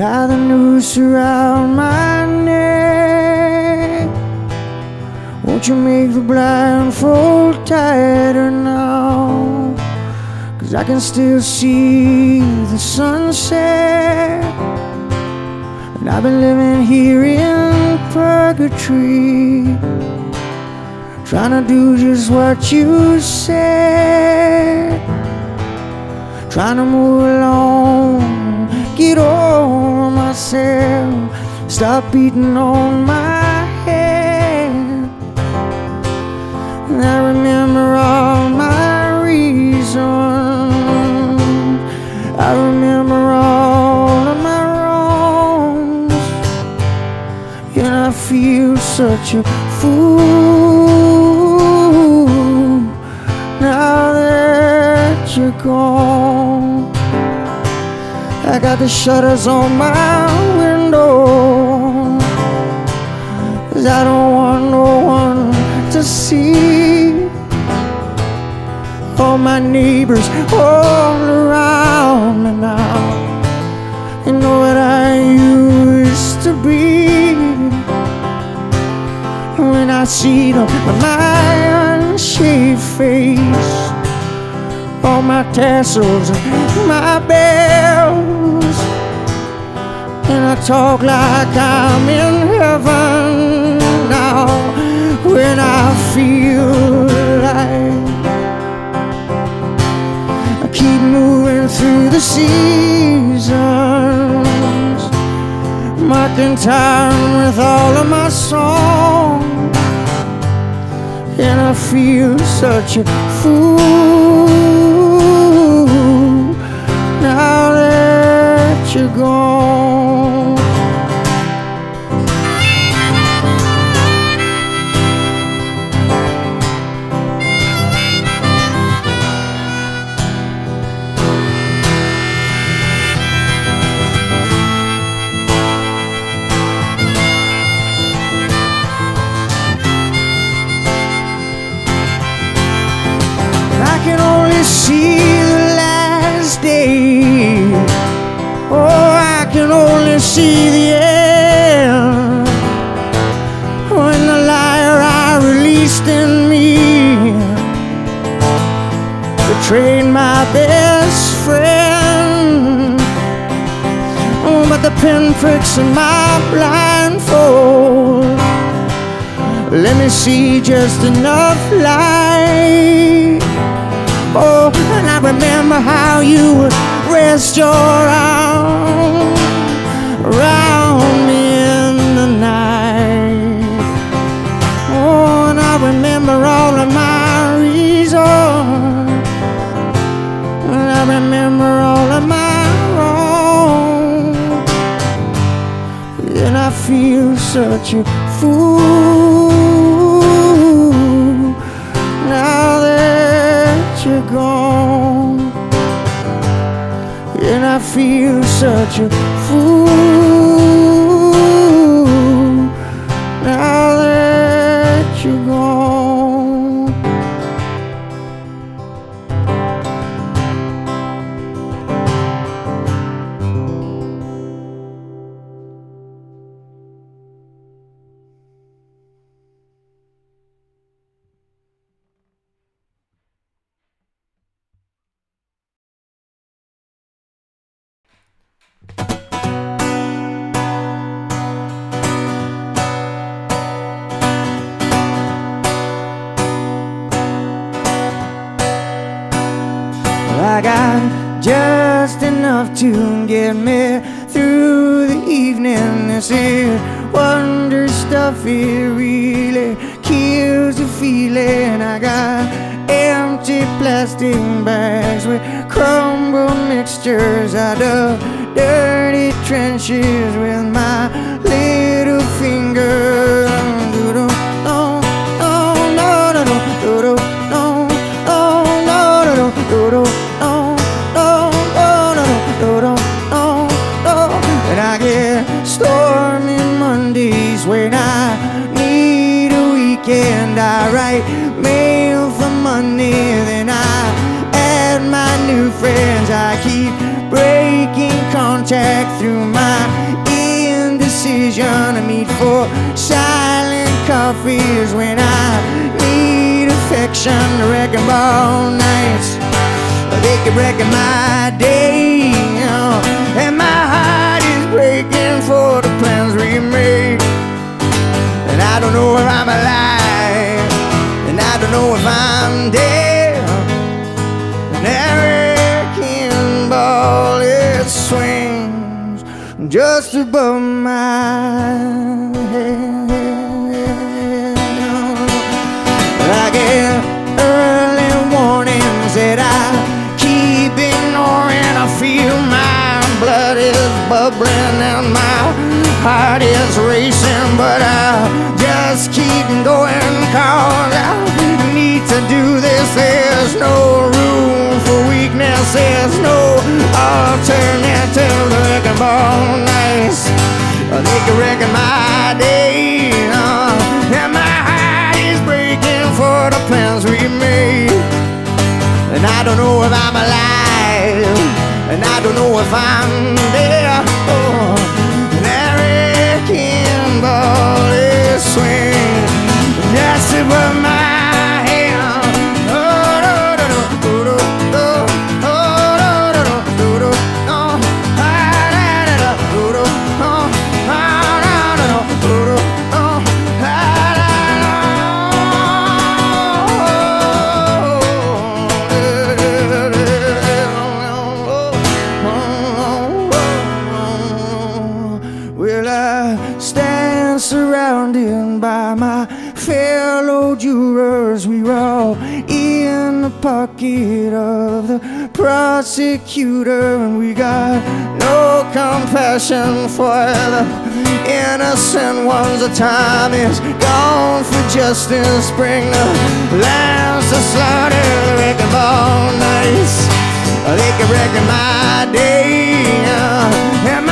tie the noose around my neck? Won't you make the blindfold tighter now? Cause I can still see the sunset. And I've been living here in purgatory. Trying to do just what you said. Trying to move along, get over myself, stop beating on my head. And I remember all my reasons. I remember all of my wrongs. And I feel such a fool now that you're gone. I got the shutters on my window. Cause I don't want no one to see all my neighbors all around me now. You know what I used to be when I see them, my unshaved face, all my tassels and my bells, and I talk like I'm in heaven now when I feel like I keep moving through the seasons, marking time with all of my songs. And I feel such a fool now that you're gone. See the end. When the liar I released in me betrayed my best friend. Oh, but the pinpricks in my blindfold let me see just enough light. Oh, and I remember how you would rest your arm I feel such a fool now that you're gone. And I feel such a fool I got just enough to get me through the evening. This is wonder stuff, it really kills the feeling. I got empty plastic bags with crumbled mixtures. I dug dirty trenches with my I keep breaking contact through my indecision. I meet for silent coffees when I need affection. Wrecking ball nights, they keep wrecking my day, oh, and my heart is breaking for the plans we made. And I don't know if I'm alive. Just above my head. I get early warnings that I keep ignoring. I feel my blood is bubbling and my heart is racing, but I just keep going cause I need to do this. There's no room for weakness, there's no alternative. Looking ball nice, they can wreck my day, uh, and my heart is breaking for the plans we made. And I don't know if I'm alive, and I don't know if I'm there. Oh, every kinball is swing just above my prosecutor, and we got no compassion for the innocent ones. The time is gone for justice. Bring the lambs to slaughter. The wrecking ball nights. They can wreck my day. And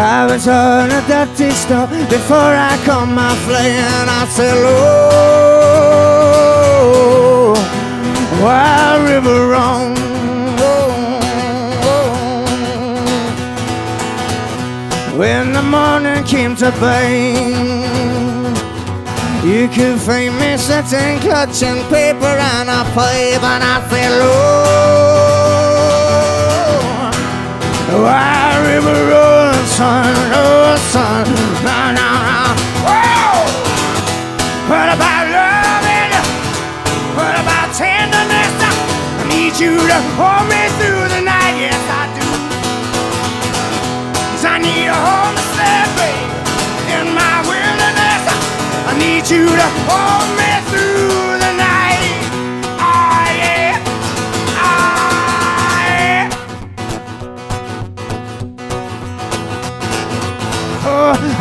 I was on a dirty stop before I caught my flying. I said, "Oh, wild river wrong." When the morning came to bang, you could find me sitting clutching paper and a pipe, and I said, "Lord." Wild river son, oh no, no, no. Whoa! What about loving? What about tenderness? I need you to hold me through the night, yes I do. 'Cause I need a home to stay, babe, in my wilderness. I need you to hold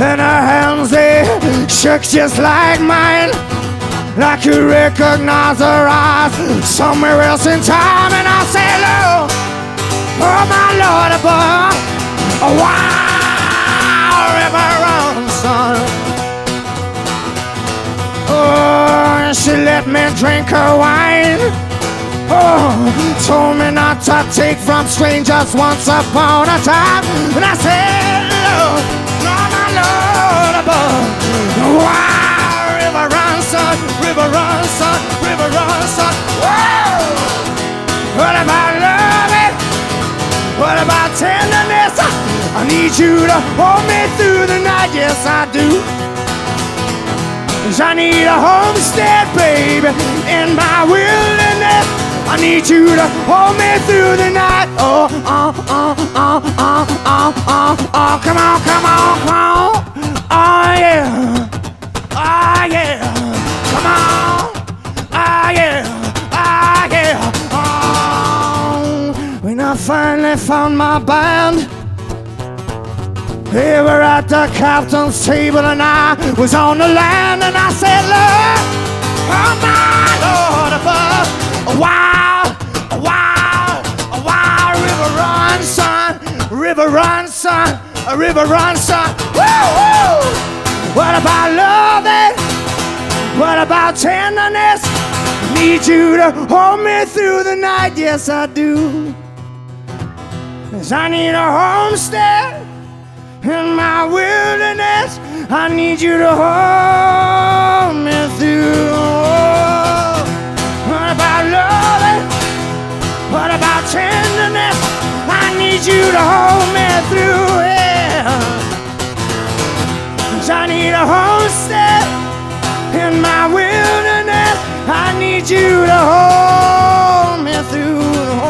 and her hands they shook just like mine. I could recognize her eyes somewhere else in time, and I say, Lord, oh my Lord above, a wild river runs, son. Oh, and drink her wine. Oh, told me not to take from strangers once upon a time. And I said, Lord above. Wow, river run, son, river run, son, river run, son. Whoa! What about love? What about tenderness? I need you to hold me through the night. Yes, I do. Cause I need a homestead, baby, in my wilderness. I need you to hold me through the night. Oh, oh, oh, oh, oh, oh, oh, oh, come on, come on, come on. Finally found my band. They were at the captain's table and I was on the land and I said, Lord, oh my Lord above, wow, wow, wow, river run, son, river run, son, a river run, son. Woo, woo. What about love? eh? What about tenderness? Need you to hold me through the night. Yes, I do. 'Cause I need a homestead in my wilderness. I need you to hold me through. What about love? What about tenderness? I need you to hold me through. Yeah. I need a homestead in my wilderness. I need you to hold me through.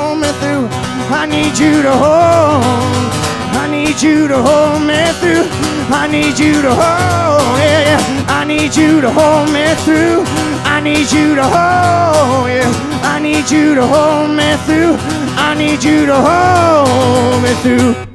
I need you to hold. I need you to hold me through. I need you to hold, yeah, yeah. I need you to hold me through. I need you to hold, yeah. I need you to hold me through. I need you to hold me through.